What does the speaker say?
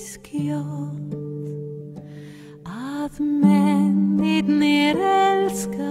skjold av menn ditt ned elsker